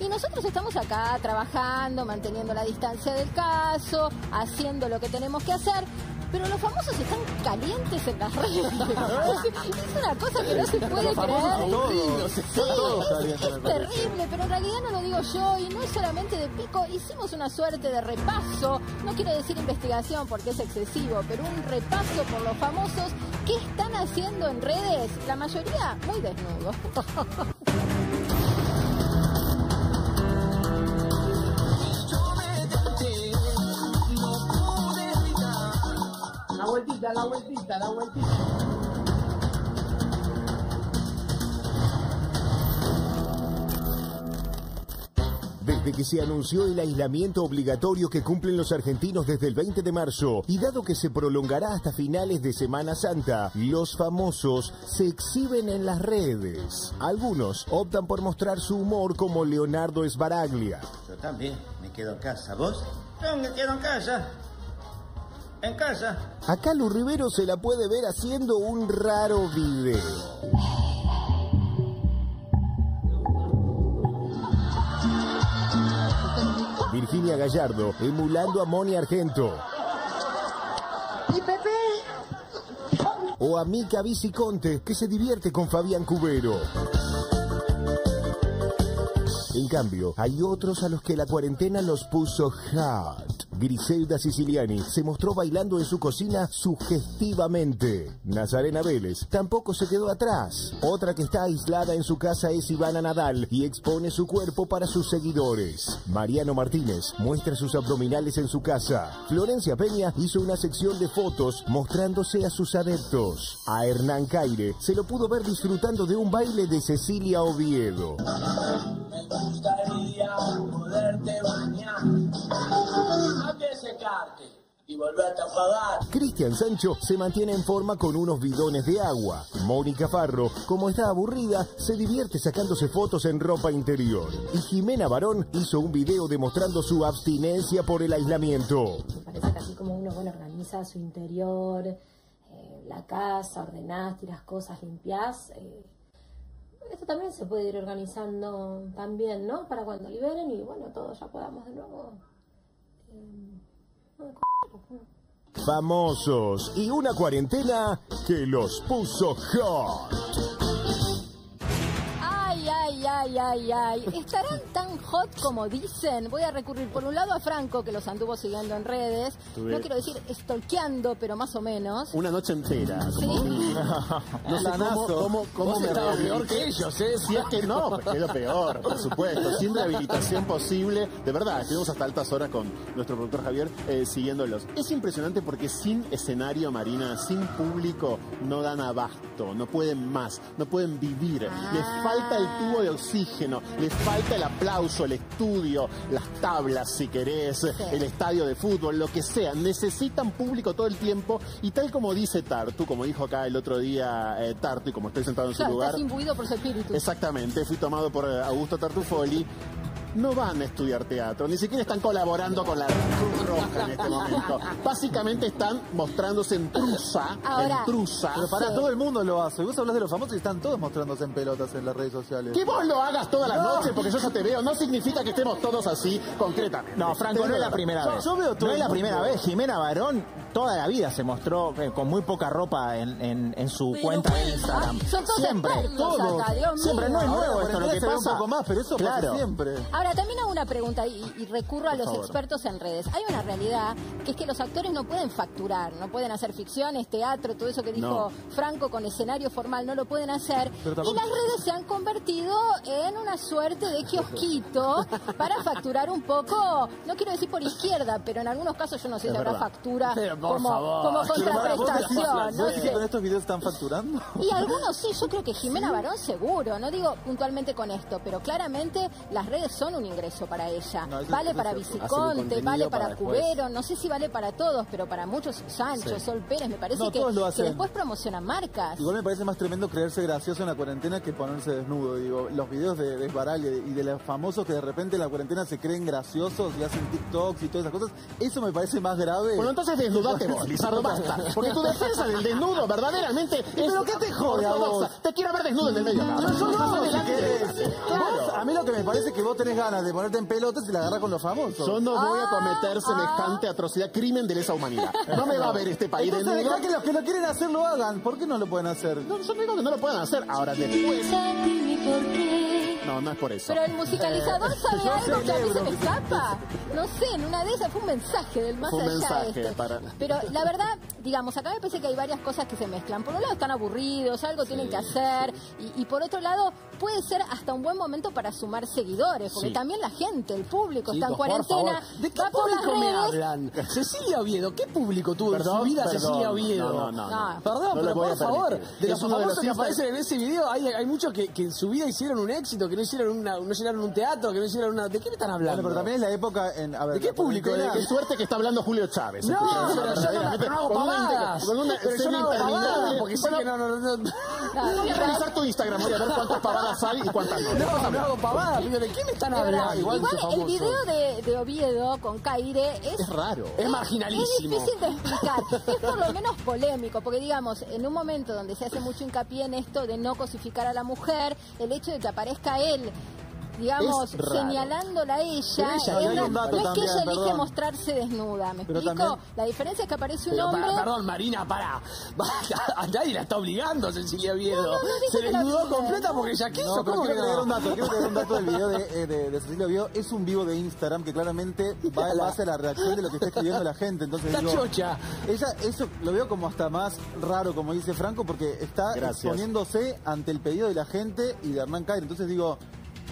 Y nosotros estamos acá trabajando, manteniendo la distancia del caso, haciendo lo que tenemos que hacer. Pero los famosos están calientes en las redes. es una cosa que no se puede creer. Sí, es terrible, pero en realidad no lo digo yo y no es solamente de pico. Hicimos una suerte de repaso, no quiero decir investigación porque es excesivo, pero un repaso por los famosos que están haciendo en redes, la mayoría muy desnudos. vueltita, la vueltita, la vueltita. Desde que se anunció el aislamiento obligatorio que cumplen los argentinos desde el 20 de marzo y dado que se prolongará hasta finales de Semana Santa, los famosos se exhiben en las redes. Algunos optan por mostrar su humor como Leonardo Esbaraglia. Yo también me quedo en casa. ¿Vos? Yo me quedo en casa. En casa. A Calu Rivero se la puede ver haciendo un raro video. Virginia Gallardo emulando a Moni Argento. ¿Y Pepe? O a Mica Viciconte que se divierte con Fabián Cubero. En cambio, hay otros a los que la cuarentena los puso hot. Griselda Siciliani se mostró bailando en su cocina sugestivamente. Nazarena Vélez tampoco se quedó atrás. Otra que está aislada en su casa es Ivana Nadal y expone su cuerpo para sus seguidores. Mariano Martínez muestra sus abdominales en su casa. Florencia Peña hizo una sección de fotos mostrándose a sus adeptos. A Hernán Caire se lo pudo ver disfrutando de un baile de Cecilia Oviedo. Me gustaría poderte bañar. Y volverte a pagar. Cristian Sancho se mantiene en forma con unos bidones de agua. Mónica Farro, como está aburrida, se divierte sacándose fotos en ropa interior. Y Jimena Barón hizo un video demostrando su abstinencia por el aislamiento. Me parece que así como uno bueno, organiza su interior, eh, la casa, ordenás, tiras cosas, limpias, eh, esto también se puede ir organizando también, ¿no? Para cuando liberen y bueno, todos ya podamos de nuevo. eh, Famosos y una cuarentena que los puso hot. Ay, ay, ay. ¿Estarán tan hot como dicen? Voy a recurrir por un lado a Franco, que los anduvo siguiendo en redes. No quiero decir stalkeando, pero más o menos. Una noche entera. ¿Sí? No sé cómo, cómo, cómo me peor que ellos, ¿eh? Si es que no, porque es lo peor, por supuesto. Sin rehabilitación posible. De verdad, estuvimos hasta altas horas con nuestro productor Javier eh, siguiéndolos. Es impresionante porque sin escenario, Marina, sin público, no dan abasto, no pueden más, no pueden vivir. Les falta el tubo de oxígeno, les falta el aplauso, el estudio, las tablas, si querés, el estadio de fútbol, lo que sea. Necesitan público todo el tiempo y tal como dice Tartu, como dijo acá el otro día eh, Tartu y como estoy sentado en su Claro, lugar. estás imbuido por su espíritu. Exactamente, fui tomado por eh, Augusto Tartufoli. No van a estudiar teatro, ni siquiera están colaborando con la Cruz Roja en este momento. Básicamente están mostrándose en trusa, Ahora, en trusa. Pero para Sí. todo el mundo lo hace. Vos hablas de los famosos y están todos mostrándose en pelotas en las redes sociales. Que vos lo hagas todas las noches porque yo ya te veo, no significa que estemos todos así concretamente. No, Franco, no es la primera vez. yo veo todo no es la primera vez. Jimena Barón toda la vida se mostró eh, con muy poca ropa en, en- en su cuenta de Instagram. Siempre, todo. siempre no es nuevo esto lo que pasa. un poco más, pero eso claro. pasa siempre. Ahora, también hago una pregunta y, y recurro a los favor. expertos en redes. Hay una realidad que es que los actores no pueden facturar, no pueden hacer ficciones, teatro, todo eso que dijo No. Franco con escenario formal, no lo pueden hacer. Y las redes se han convertido en una suerte de kiosquito para facturar un poco, no quiero decir por izquierda, pero en algunos casos yo no sé si habrá factura Pero, por como, favor. como Pero para, ¿vos decís- contraprestación. No ¿vos decís que sé. con estos videos están facturando? Y algunos sí, yo creo que Jimena Barón seguro, no digo puntualmente con esto, pero claramente las redes son un ingreso para ella. No, eso- vale eso para Viciconte, vale para. Cubero, no sé si vale para todos, pero para muchos, Sancho, Sí. Sol Pérez, me parece No, que, todos lo que hacen. después promocionan marcas. Igual me parece más tremendo creerse gracioso en la cuarentena que ponerse desnudo. Digo, los videos de, de Esbaraglia y de los famosos que de repente en la cuarentena se creen graciosos y hacen TikToks y todas esas cosas, eso me parece más grave. Bueno, entonces desnudate vos, Lizardo, basta. Porque tu defensa del desnudo verdaderamente es... ¿Pero qué te jode a vos? Te quiero ver desnudo en el medio. Pero yo no, si Delante. A mí lo que me parece es que vos tenés ganas de ponerte en pelotas y la agarrás con los famosos. Yo no voy a Ah, cometer semejante atrocidad, crimen de lesa humanidad. No me va a ver este país Entonces desnudo. dejá que los que lo quieren hacer lo hagan. ¿Por qué no lo pueden hacer? No, yo digo que no lo puedan hacer. Ahora después... No, no es por eso. Pero el musicalizador sabe algo que a mí se me escapa. No sé, en una de esas fue un mensaje del más Fue un allá mensaje esto. para- Pero la verdad, digamos, acá me parece que hay varias cosas que se mezclan. Por un lado están aburridos, algo tienen que hacer. Y, y por otro lado, puede ser hasta un buen momento para sumar seguidores. Porque Sí. también la gente, el público, está en por cuarentena. favor. ¿De qué va por las público me hablan? Cecilia Oviedo, ¿qué público tuvo Perdón, en su vida perdón. Cecilia Oviedo? No, no, no. No. Perdón, pero por favor, de los de famosos que aparecen en ese video, hay, hay muchos que, que en su vida hicieron un éxito, que no hicieron una, no llenaron un teatro, que no hicieron una... ¿De qué me están Bueno, hablando? pero también es la época en. A ver, ¿De qué público? cuarentena- ¿De Qué suerte que está hablando Julio Chávez. No, pero yo no, no hago una- pavadas. Con una pavadas, interminable. porque sé que no, no, no. Voy a revisar tu Instagram, voy a ver cuántas pavadas hay y cuántas no. No, no hago pavadas, ¿de qué me están hablando? Igual, el video de, de Oviedo con Caire es, Es raro. Es marginalísimo. Es difícil de explicar, es por lo menos polémico, porque digamos, en un momento donde se hace mucho hincapié en esto de no cosificar a la mujer, el hecho de que aparezca él, digamos, señalándola a ella, Pero ella- es hay una- un dato no es que ella elige perdón. mostrarse desnuda, ¿me Pero explico? también- La diferencia es que aparece un Pero, hombre... pa- perdón, Marina, para. A nadie la está obligando a Cecilia Oviedo. No, no, no dije Se que desnudó completa porque ella quiso. No, pero ¿Cómo que quiero agregar no? un dato, quiero agregar un dato del video de, eh, de, de Cecilia Oviedo. Es un vivo de Instagram que claramente va en base a la reacción de lo que está escribiendo la gente. Entonces Está digo, chocha. ella, eso lo veo como hasta más raro, como dice Franco, porque está Gracias. exponiéndose ante el pedido de la gente y de Hernán Caire. Entonces digo,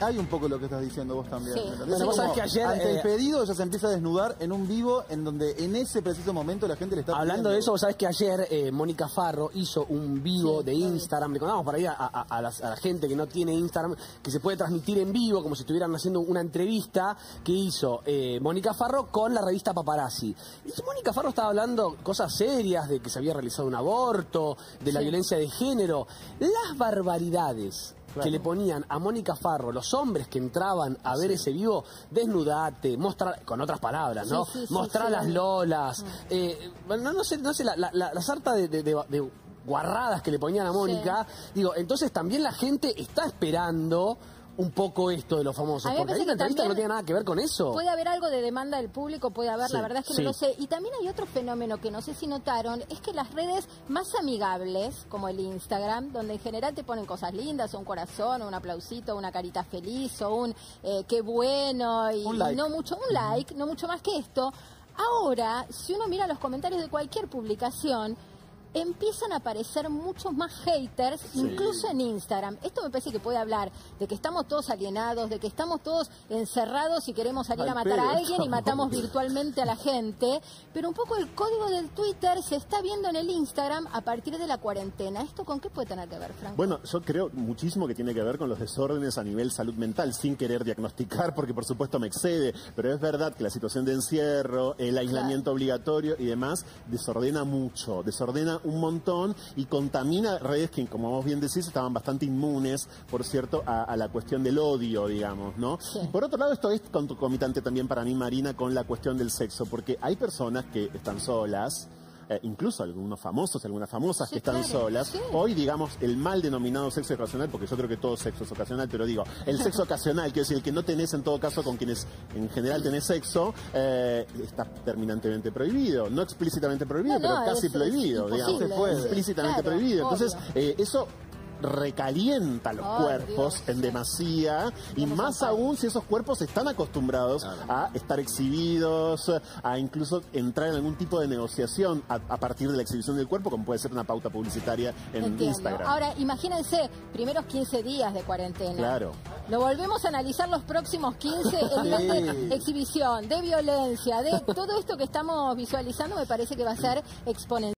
hay un poco lo que estás diciendo vos también. Sí. vos sabés que ayer, Ante eh, el pedido ella se empieza a desnudar en un vivo en donde en ese preciso momento la gente le está Hablando pidiendo. de eso, vos sabés que ayer eh, Mónica Farro hizo un vivo Sí, de. Instagram. Le contamos para ahí a, a- a las- a la gente que no tiene Instagram, que se puede transmitir en vivo, como si estuvieran haciendo una entrevista que hizo eh, Mónica Farro con la revista Paparazzi. Y Mónica Farro estaba hablando cosas serias, de que se había realizado un aborto, de la violencia de género. Las barbaridades que le ponían a Mónica Farro, los hombres que entraban a ver ese vivo, desnudate, mostrar, con otras palabras, ¿no? Sí, sí, mostrar las lolas, eh, bueno, no, no sé, no sé, la, la, la- la sarta de, de- de- de guarradas que le ponían a Mónica, digo, entonces también la gente está esperando un poco esto de los famosos, porque ahí la entrevista no tiene nada que ver con eso. Puede haber algo de demanda del público, puede haber, la verdad es que sí. no lo sé. Y también hay otro fenómeno que no sé si notaron, es que las redes más amigables, como el Instagram, donde en general te ponen cosas lindas, un corazón, un aplausito, una carita feliz, o un eh, qué bueno, y Un like. no mucho, un like, no mucho más que esto. Ahora, si uno mira los comentarios de cualquier publicación, empiezan a aparecer muchos más haters, incluso en Instagram. Esto me parece que puede hablar de que estamos todos alienados, de que estamos todos encerrados y queremos salir a matar a alguien y matamos virtualmente a la gente. Pero un poco el código del Twitter se está viendo en el Instagram a partir de la cuarentena. ¿Esto con qué puede tener que ver, Franco? Bueno, yo creo muchísimo que tiene que ver con los desórdenes a nivel salud mental, sin querer diagnosticar, porque por supuesto me excede, pero es verdad que la situación de encierro, el aislamiento obligatorio y demás, desordena mucho, desordena un montón y contamina redes que, como vos bien decís, estaban bastante inmunes, por cierto, a, a la cuestión del odio, digamos, ¿no? Sí. Por otro lado, esto es concomitante también para mí, Marina, con la cuestión del sexo, porque hay personas que están solas, eh, incluso algunos famosos, algunas famosas Sí, que están claro, solas. sí. Hoy, digamos, el mal denominado sexo ocasional, porque yo creo que todo sexo es ocasional, pero digo, el sexo ocasional, quiero decir, el que no tenés en todo caso con quienes en general tenés sexo, eh, está terminantemente prohibido. No explícitamente prohibido, No, no, pero casi es- prohibido, es digamos. Se puede. Explícitamente Claro, prohibido. Entonces, eh, eso recalienta los cuerpos Dios, en sí. demasía y más aún si esos cuerpos están acostumbrados a estar exhibidos, a incluso entrar en algún tipo de negociación a, a partir de la exhibición del cuerpo, como puede ser una pauta publicitaria en Entiendo. Instagram. Ahora, imagínense, primeros 15 días de cuarentena. Claro. Lo volvemos a analizar los próximos 15 en nivel de exhibición, de violencia, de todo esto que estamos visualizando, me parece que va a ser exponencial.